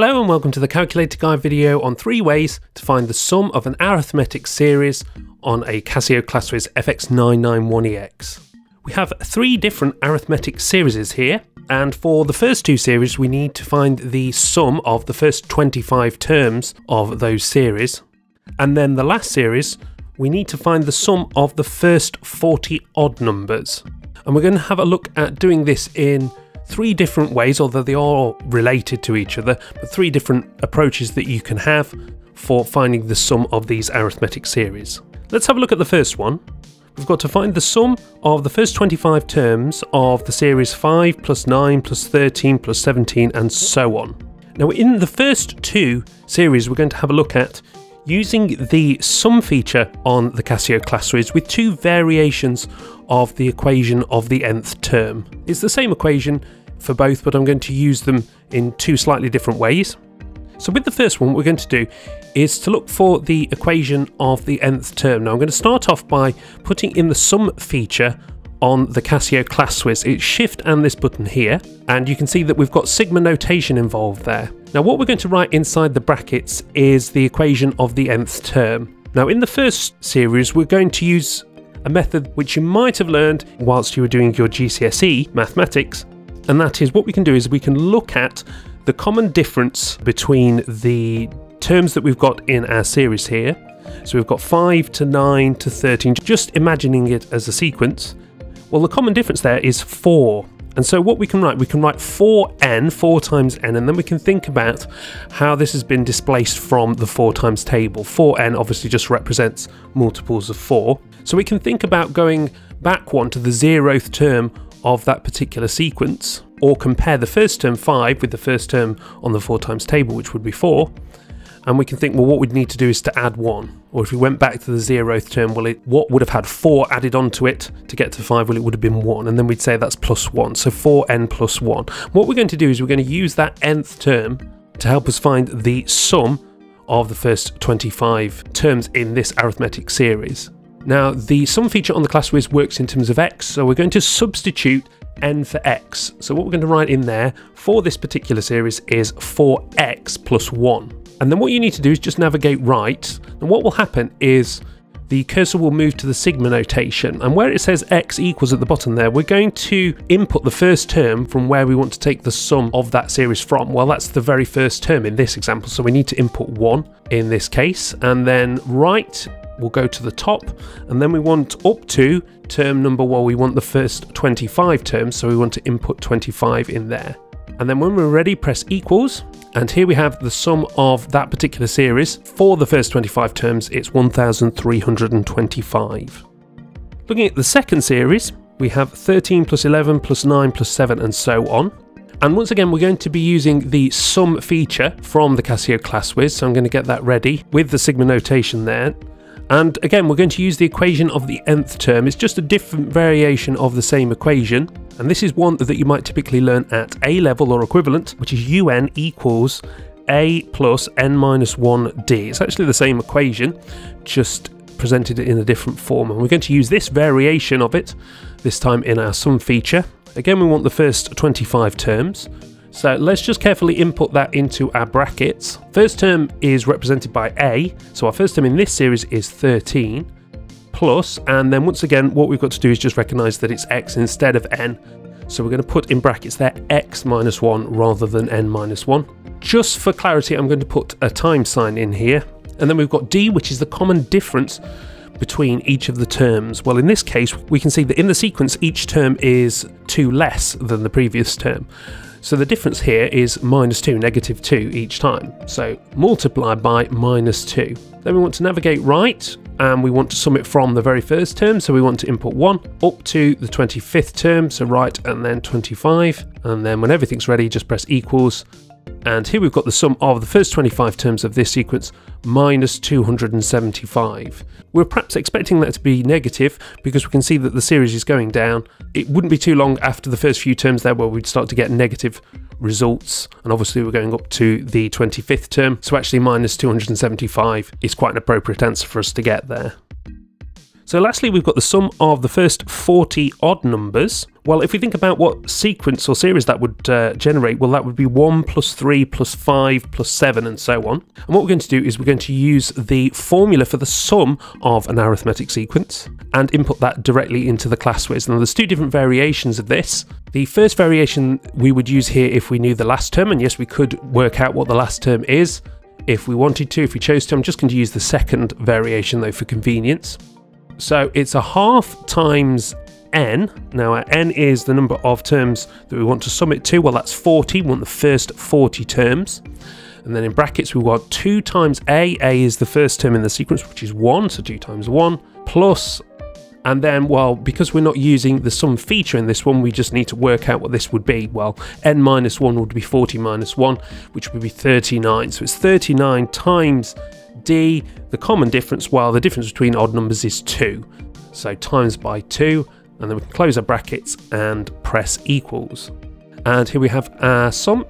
Hello and welcome to the calculator guide video on three ways to find the sum of an arithmetic series on a Casio ClassWiz FX991EX. We have three different arithmetic series here and for the first two series we need to find the sum of the first 25 terms of those series and then the last series we need to find the sum of the first 40 odd numbers and we're going to have a look at doing this in three different ways, although they are all related to each other, but three different approaches that you can have for finding the sum of these arithmetic series. Let's have a look at the first one. We've got to find the sum of the first 25 terms of the series 5 plus 9 plus 13 plus 17 and so on. Now in the first two series we're going to have a look at using the sum feature on the Casio ClassWiz with two variations of the equation of the nth term. It's the same equation for both, but I'm going to use them in two slightly different ways. So with the first one, what we're going to do is to look for the equation of the nth term. Now I'm going to start off by putting in the sum feature on the Casio ClassWiz. It's shift and this button here, and you can see that we've got sigma notation involved there. Now what we're going to write inside the brackets is the equation of the nth term. Now in the first series, we're going to use a method which you might have learned whilst you were doing your GCSE mathematics, and that is what we can do is we can look at the common difference between the terms that we've got in our series here. So we've got 5 to 9 to 13, just imagining it as a sequence. Well, the common difference there is 4. And so what we can write, we can write 4n, 4 times n, and then we can think about how this has been displaced from the 4 times table. 4n obviously just represents multiples of 4. So we can think about going back one to the zeroth term of that particular sequence, or compare the first term 5 with the first term on the 4 times table, which would be 4, and we can think, well, what we'd need to do is to add 1. Or if we went back to the zeroth term, well, it, what would have had 4 added onto it to get to 5? Well, it would have been 1, and then we'd say that's plus 1, so 4n plus 1. What we're going to do is we're going to use that nth term to help us find the sum of the first 25 terms in this arithmetic series. Now, the sum feature on the ClassWiz works in terms of x, so we're going to substitute n for x. So what we're going to write in there for this particular series is 4x plus 1. And then what you need to do is just navigate right. And what will happen is the cursor will move to the sigma notation. And where it says x equals at the bottom there, we're going to input the first term from where we want to take the sum of that series from. Well, that's the very first term in this example. So we need to input 1 in this case. And then right we'll go to the top and then we want up to term number well we want the first 25 terms so we want to input 25 in there. And then when we're ready press equals and here we have the sum of that particular series. For the first 25 terms it's 1325 looking at the second series we have 13 plus 11 plus 9 plus 7 and so on. And once again, we're going to be using the sum feature from the Casio ClassWiz, so I'm going to get that ready with the sigma notation there. And again, we're going to use the equation of the nth term. It's just a different variation of the same equation. And this is one that you might typically learn at A level or equivalent, which is un equals a plus n minus 1d. It's actually the same equation, just presented in a different form. And we're going to use this variation of it, this time in our sum feature. Again, we want the first 25 terms. So let's just carefully input that into our brackets. First term is represented by A, so our first term in this series is 13 plus, and then once again, what we've got to do is just recognize that it's x instead of n. So we're going to put in brackets there x minus 1 rather than n minus 1. Just for clarity, I'm going to put a time sign in here. And then we've got d, which is the common difference between each of the terms? Well, in this case, we can see that in the sequence, each term is 2 less than the previous term. So the difference here is minus 2, negative 2 each time. So multiply by minus 2. Then we want to navigate right and we want to sum it from the very first term. So we want to input 1 up to the 25th term. So right and then 25. And then when everything's ready, just press equals and here we've got the sum of the first 25 terms of this sequence minus 275. We're perhaps expecting that to be negative because we can see that the series is going down. It wouldn't be too long after the first few terms there where we'd start to get negative results and obviously we're going up to the 25th term so actually minus 275 is quite an appropriate answer for us to get there. So lastly, we've got the sum of the first 40 odd numbers. Well, if we think about what sequence or series that would uh, generate, well, that would be 1 plus 3 plus 5 plus 7 and so on. And what we're going to do is we're going to use the formula for the sum of an arithmetic sequence and input that directly into the ClassWiz. Now, there's two different variations of this. The first variation we would use here if we knew the last term, and yes, we could work out what the last term is if we wanted to, if we chose to. I'm just going to use the second variation though for convenience. So it's a half times n. Now our n is the number of terms that we want to sum it to. Well, that's 40. We want the first 40 terms. And then in brackets, we want 2 times a. a is the first term in the sequence, which is 1, so 2 times 1, plus and then, well, because we're not using the sum feature in this one, we just need to work out what this would be. Well, n minus 1 would be 40 minus 1, which would be 39. So it's 39 times d, the common difference, well, the difference between odd numbers is 2. So times by 2, and then we can close our brackets and press equals. And here we have our sum,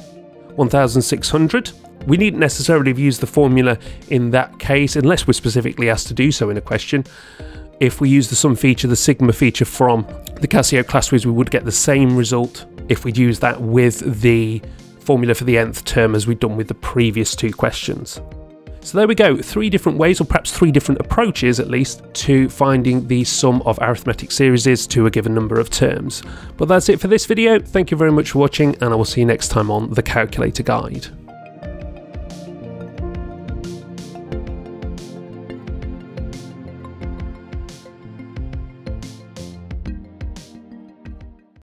1600. We needn't necessarily have used the formula in that case, unless we're specifically asked to do so in a question if we use the sum feature, the sigma feature from the Casio ClassWiz, we would get the same result if we'd use that with the formula for the nth term as we'd done with the previous two questions. So there we go, three different ways, or perhaps three different approaches at least, to finding the sum of arithmetic series to a given number of terms. But that's it for this video, thank you very much for watching, and I will see you next time on the Calculator Guide.